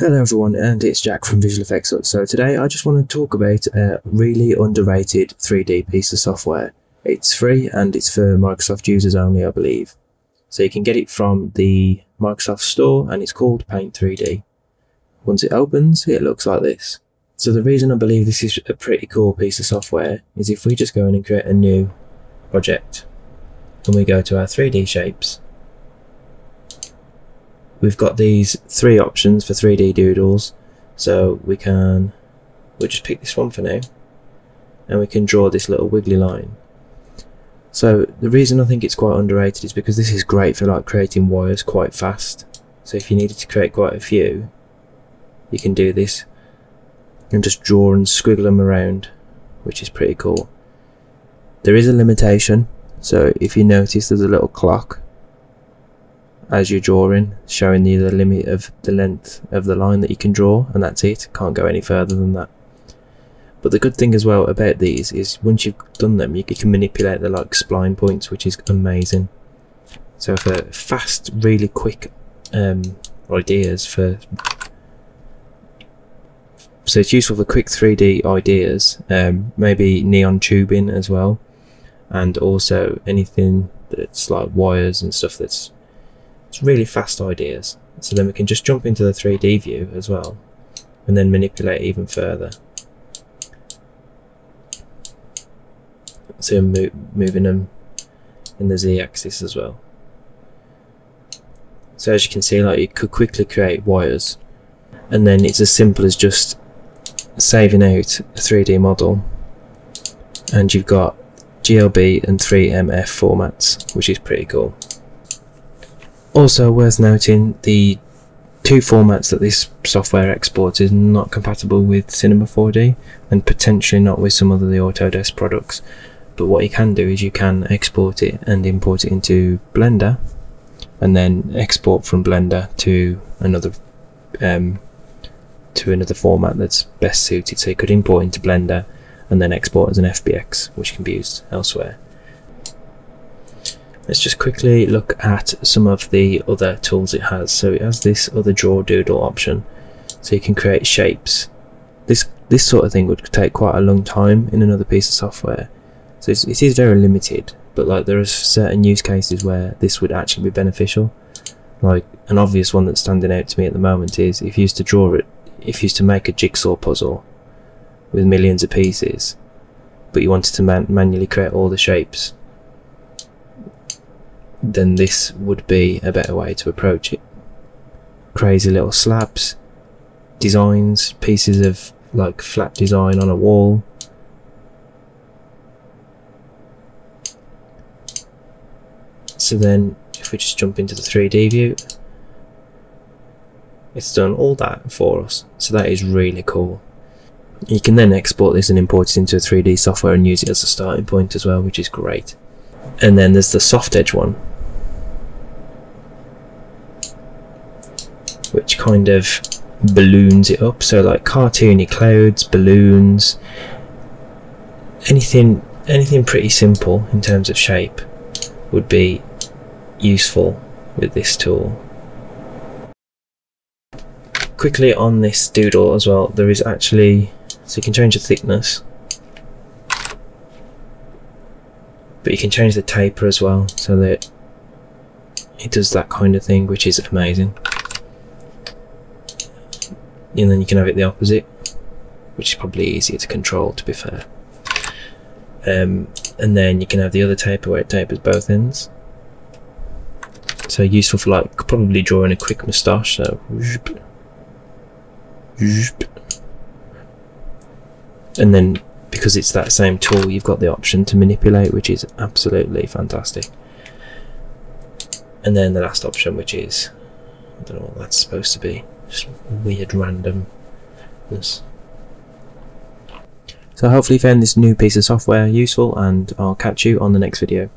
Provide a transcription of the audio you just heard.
Hello everyone and it's Jack from Visual Effects Hut. So today I just want to talk about a really underrated 3D piece of software. It's free and it's for Microsoft users only I believe. So you can get it from the Microsoft Store and it's called Paint 3D. Once it opens it looks like this. So the reason I believe this is a pretty cool piece of software is if we just go in and create a new project and we go to our 3D shapes? We've got these three options for 3D doodles. So we can we'll just pick this one for now. And we can draw this little wiggly line. So the reason I think it's quite underrated is because this is great for like creating wires quite fast. So if you needed to create quite a few you can do this and just draw and squiggle them around which is pretty cool. There is a limitation so if you notice there's a little clock as you're drawing, showing you the limit of the length of the line that you can draw, and that's it. Can't go any further than that. But the good thing as well about these is once you've done them, you can manipulate the like spline points, which is amazing. So for fast, really quick um, ideas for so it's useful for quick 3D ideas, um, maybe neon tubing as well, and also anything that's like wires and stuff that's it's really fast ideas. So then we can just jump into the 3D view as well and then manipulate even further. So mo moving them in the z-axis as well. So as you can see like you could quickly create wires and then it's as simple as just saving out a 3D model and you've got GLB and 3MF formats which is pretty cool. Also worth noting, the two formats that this software exports is not compatible with Cinema 4D and potentially not with some of the Autodesk products. But what you can do is you can export it and import it into Blender and then export from Blender to another um, to another format that's best suited. So you could import into Blender and then export as an FBX, which can be used elsewhere. Let's just quickly look at some of the other tools it has. So it has this other draw doodle option, so you can create shapes. This this sort of thing would take quite a long time in another piece of software, so it's, it is very limited. But like there are certain use cases where this would actually be beneficial. Like an obvious one that's standing out to me at the moment is if you used to draw it, if you used to make a jigsaw puzzle with millions of pieces, but you wanted to man manually create all the shapes then this would be a better way to approach it. Crazy little slabs, designs, pieces of like flat design on a wall. So then if we just jump into the 3D view, it's done all that for us. So that is really cool. You can then export this and import it into a 3D software and use it as a starting point as well, which is great. And then there's the soft edge one, which kind of balloons it up. So like cartoony clouds, balloons, anything anything pretty simple in terms of shape would be useful with this tool. Quickly on this doodle as well, there is actually, so you can change the thickness, but you can change the taper as well so that it does that kind of thing which is amazing. And then you can have it the opposite which is probably easier to control to be fair. Um, and then you can have the other taper where it tapers both ends. So useful for like probably drawing a quick moustache so and then because it's that same tool you've got the option to manipulate which is absolutely fantastic and then the last option which is I don't know what that's supposed to be just weird randomness. So hopefully you found this new piece of software useful and I'll catch you on the next video.